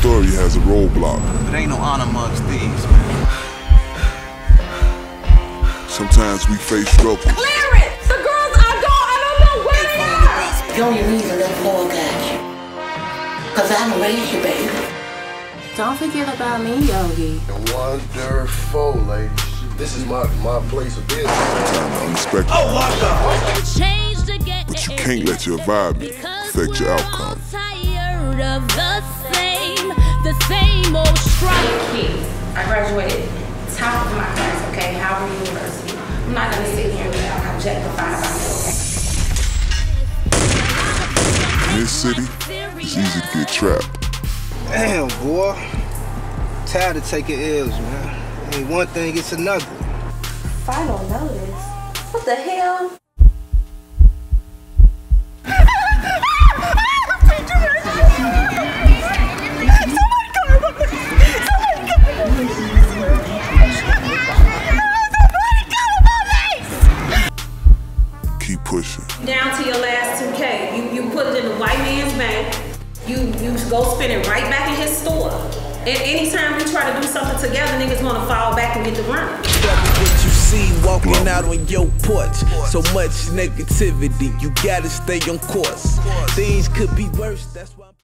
story has a roadblock. But ain't no honor amongst thieves, man. Sometimes we face trouble. Clear it! The girls I don't, I don't know where they are! You only need a little poor got you. Cause I done raised you, baby. Don't forget about me, Yogi. Wonderful, ladies. This is my, my place of business. Unexpected. Oh my God! Change to get But you can't let your environment affect your outcome. Tired of the same, old strike. I graduated top of my class, okay, Howard University. I'm not gonna sit here and objectify myself. In this city, it's easy to get trapped. Damn, boy. Tired of taking L's, man. Ain't one thing, it's another. Final notice? What the hell? Down to your last 2K. You you put it in the white man's bank. You you go spend it right back in his store. And anytime we try to do something together, niggas wanna fall back and get the run. What you see walking out on your porch. So much negativity, you gotta stay on course. Things could be worse, that's why.